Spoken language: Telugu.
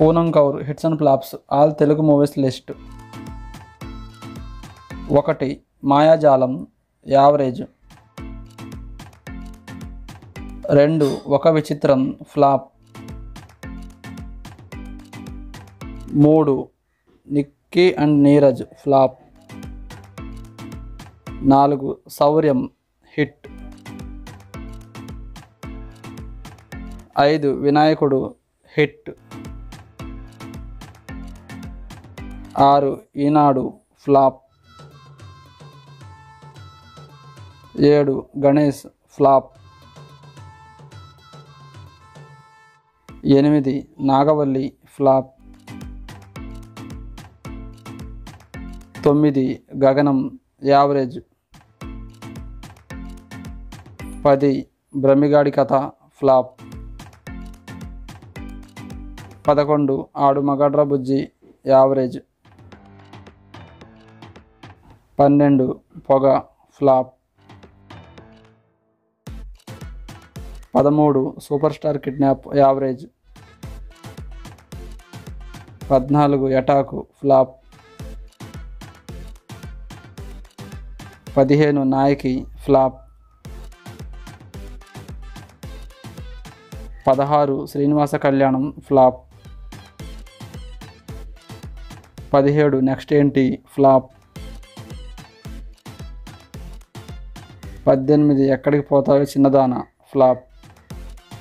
Poonam Kaur hits and flops all Telugu movies list. ఒకటి మాయాజాలం యావరేజ్. రెండు ఒక విచిత్రం ఫ్లాప్. మూడు నిక్కీ అండ్ నీరజ్ ఫ్లాప్. నాలుగు శౌర్యం హిట్. ఐదు వినాయకుడు హిట్. ఆరు ఈనాడు ఫ్లాప్. ఏడు గణేష్ ఫ్లాప్. ఎనిమిది నాగవల్లి ఫ్లాప్. తొమ్మిది గగనం యావరేజ్. పది బ్రహ్మిగాడి కథ ఫ్లాప్. పదకొండు ఆడు మగడ్ర బుజ్జి యావరేజ్. పన్నెండు పొగ ఫ్లాప్. పదమూడు సూపర్ స్టార్ కిడ్నాప్ యావరేజ్. పద్నాలుగు ఎటాకు ఫ్లాప్. పదిహేను నాయకి ఫ్లాప్. పదహారు శ్రీనివాస కళ్యాణం ఫ్లాప్. పదిహేడు నెక్స్ట్ ఏంటి ఫ్లాప్. పద్దెనిమిది ఎక్కడికి పోతావో చిన్నదాన? ఫ్లాప్.